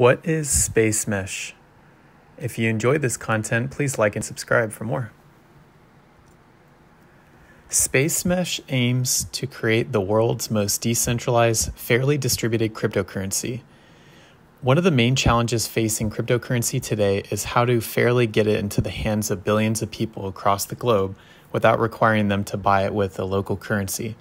What is Spacemesh? If you enjoyed this content, please like and subscribe for more. Spacemesh aims to create the world's most decentralized, fairly distributed cryptocurrency. One of the main challenges facing cryptocurrency today is how to fairly get it into the hands of billions of people across the globe without requiring them to buy it with a local currency.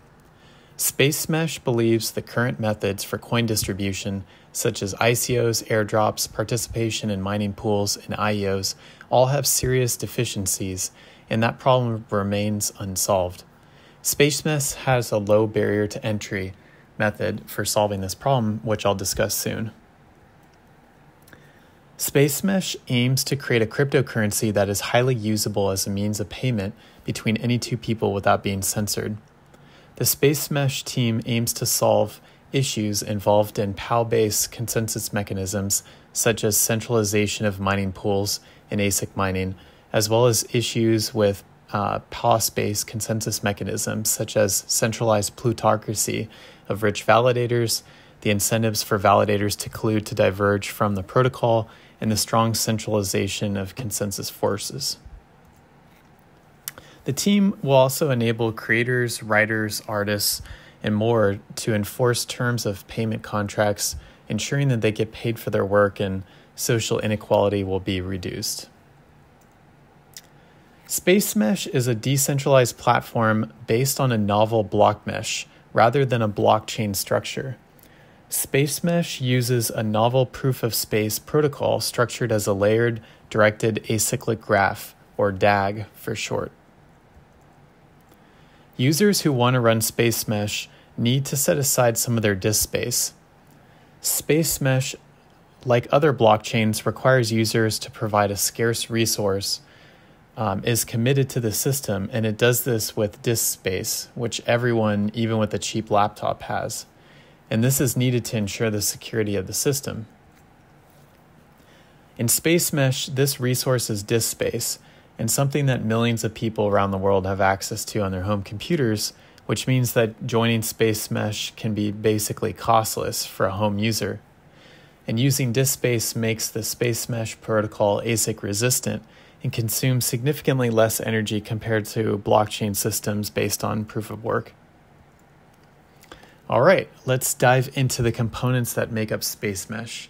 Spacemesh believes the current methods for coin distribution, such as ICOs, airdrops, participation in mining pools, and IEOs, all have serious deficiencies, and that problem remains unsolved. Spacemesh has a low barrier to entry method for solving this problem, which I'll discuss soon. Spacemesh aims to create a cryptocurrency that is highly usable as a means of payment between any two people without being censored. The Spacemesh team aims to solve issues involved in POW based consensus mechanisms such as centralization of mining pools and ASIC mining, as well as issues with uh, POS based consensus mechanisms such as centralized plutocracy of rich validators, the incentives for validators to collude to diverge from the protocol, and the strong centralization of consensus forces. The team will also enable creators, writers, artists, and more to enforce terms of payment contracts, ensuring that they get paid for their work and social inequality will be reduced. Spacemesh is a decentralized platform based on a novel block mesh rather than a blockchain structure. Spacemesh uses a novel proof of space protocol structured as a layered directed acyclic graph, or DAG for short. Users who want to run Spacemesh need to set aside some of their disk space. Spacemesh, like other blockchains, requires users to provide a scarce resource, um, is committed to the system, and it does this with disk space, which everyone, even with a cheap laptop, has. And this is needed to ensure the security of the system. In Spacemesh, this resource is disk space, and something that millions of people around the world have access to on their home computers, which means that joining Spacemesh can be basically costless for a home user. And using disk space makes the Spacemesh protocol ASIC resistant and consumes significantly less energy compared to blockchain systems based on proof of work. All right, let's dive into the components that make up Spacemesh.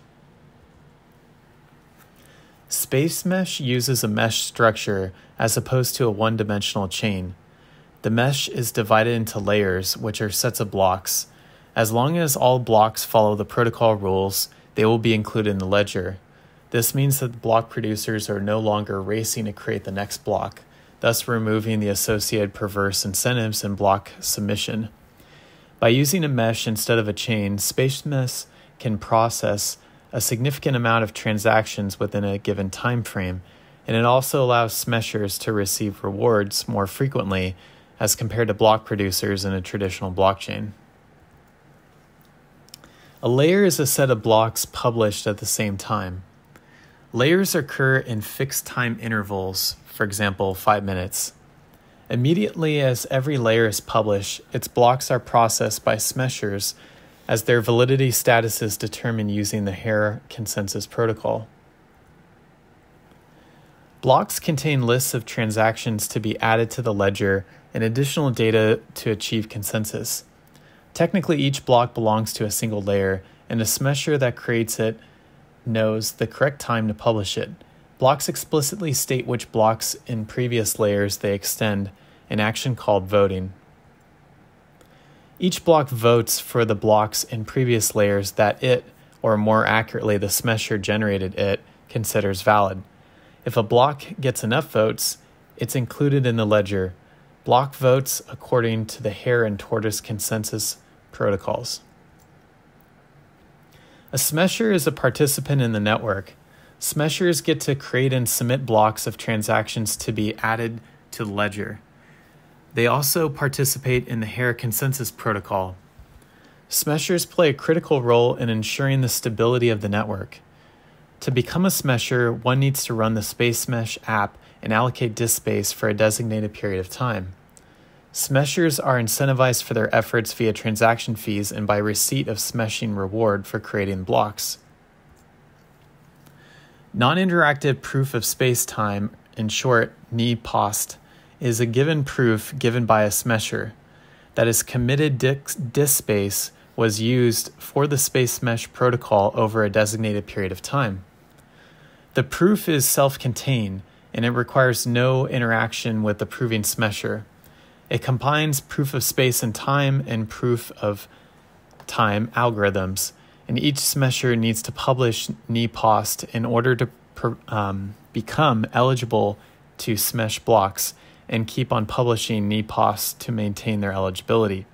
Spacemesh uses a mesh structure as opposed to a one dimensional chain. The mesh is divided into layers, which are sets of blocks. As long as all blocks follow the protocol rules, they will be included in the ledger. This means that the block producers are no longer racing to create the next block, thus removing the associated perverse incentives in block submission. By using a mesh instead of a chain, Spacemesh can process a significant amount of transactions within a given time frame, and it also allows smeshers to receive rewards more frequently as compared to block producers in a traditional blockchain. A layer is a set of blocks published at the same time. Layers occur in fixed time intervals, for example, 5 minutes. Immediately as every layer is published, its blocks are processed by smeshers as their validity status is determined using the Hare consensus protocol. Blocks contain lists of transactions to be added to the ledger and additional data to achieve consensus. Technically, each block belongs to a single layer, and a smesher that creates it knows the correct time to publish it. Blocks explicitly state which blocks in previous layers they extend, an action called voting. Each block votes for the blocks in previous layers that it, or more accurately, the smesher generated it, considers valid. If a block gets enough votes, it's included in the ledger. Block votes according to the hare and tortoise consensus protocols. A smesher is a participant in the network. Smeshers get to create and submit blocks of transactions to be added to the ledger. They also participate in the Hare Consensus Protocol. Smeshers play a critical role in ensuring the stability of the network. To become a Smesher, one needs to run the Spacemesh app and allocate disk space for a designated period of time. Smeshers are incentivized for their efforts via transaction fees and by receipt of smeshing reward for creating blocks. Non interactive proof of space time, in short, NIPOST, is a given proof given by a smesher that is committed disk space was used for the Spacemesh protocol over a designated period of time. The proof is self contained and it requires no interaction with the proving smesher. It combines proof of space and time and proof of time algorithms, and each smesher needs to publish NIPOST in order to um, become eligible to smesh blocks and keep on publishing NIPOST to maintain their eligibility.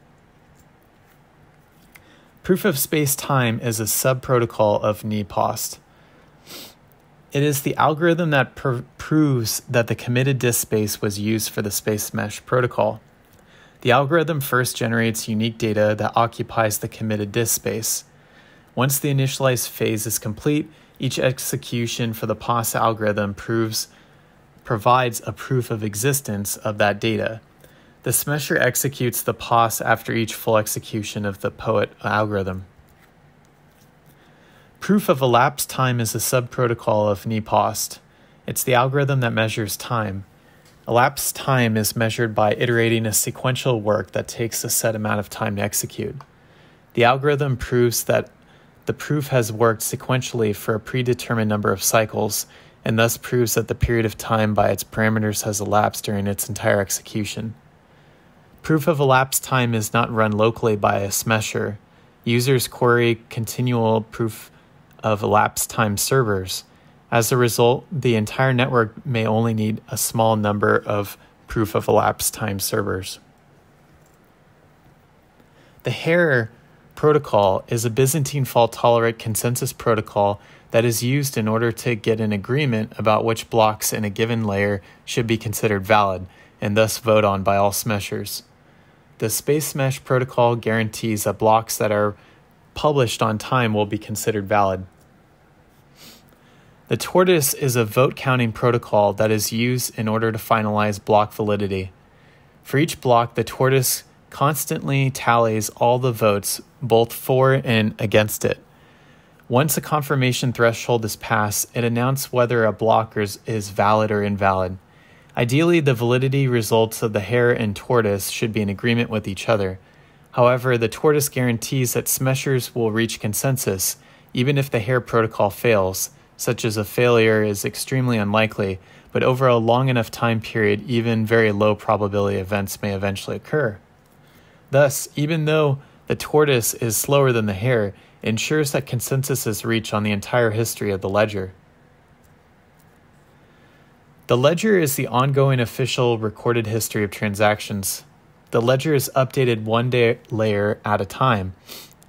Proof of space time is a subprotocol of NIPOST. It is the algorithm that pr- proves that the committed disk space was used for the Spacemesh protocol. The algorithm first generates unique data that occupies the committed disk space. Once the initialized phase is complete, each execution for the POS algorithm proves provides a proof of existence of that data. The smesher executes the POS after each full execution of the POET algorithm. Proof of elapsed time is a subprotocol of NIPOST. It's the algorithm that measures time. Elapsed time is measured by iterating a sequential work that takes a set amount of time to execute. The algorithm proves that the proof has worked sequentially for a predetermined number of cycles and thus proves that the period of time by its parameters has elapsed during its entire execution. Proof of elapsed time is not run locally by a smesher. Users query continual proof of elapsed time servers. As a result, the entire network may only need a small number of proof of elapsed time servers. The Hare protocol is a Byzantine fault tolerant consensus protocol that is used in order to get an agreement about which blocks in a given layer should be considered valid and thus vote on by all smeshers. The Spacemesh protocol guarantees that blocks that are published on time will be considered valid. The tortoise is a vote counting protocol that is used in order to finalize block validity. For each block, the tortoise constantly tallies all the votes, both for and against it. Once a confirmation threshold is passed, it announces whether a block is, is valid or invalid. Ideally, the validity results of the hare and tortoise should be in agreement with each other. However, the tortoise guarantees that smeshers will reach consensus even if the hare protocol fails, such as a failure is extremely unlikely, but over a long enough time period, even very low probability events may eventually occur. Thus, even though the tortoise is slower than the hare, ensures that consensus is reached on the entire history of the ledger. The ledger is the ongoing official recorded history of transactions. The ledger is updated one day layer at a time,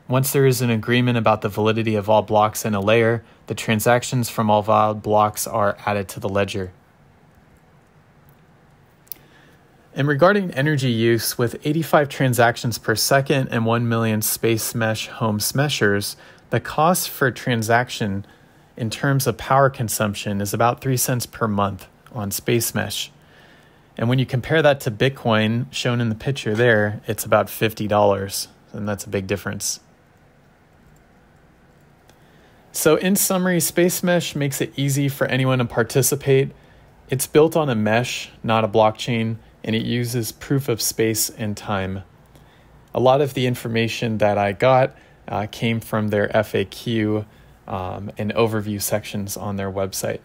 once there is an agreement about the validity of all blocks in a layer, the transactions from all valid blocks are added to the ledger. And regarding energy use, with 85 transactions per second and 1 million Spacemesh home smeshers, the cost for a transaction in terms of power consumption is about 3 cents per month on Spacemesh. And when you compare that to Bitcoin, shown in the picture there, it's about $50, and that's a big difference. So, in summary, Spacemesh makes it easy for anyone to participate. It's built on a mesh, not a blockchain, and it uses proof of space and time. A lot of the information that I got uh, came from their FAQ um, and overview sections on their website.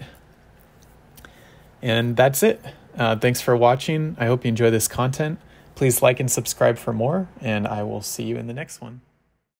And that's it. Uh, thanks for watching. I hope you enjoy this content. Please like and subscribe for more, and I will see you in the next one.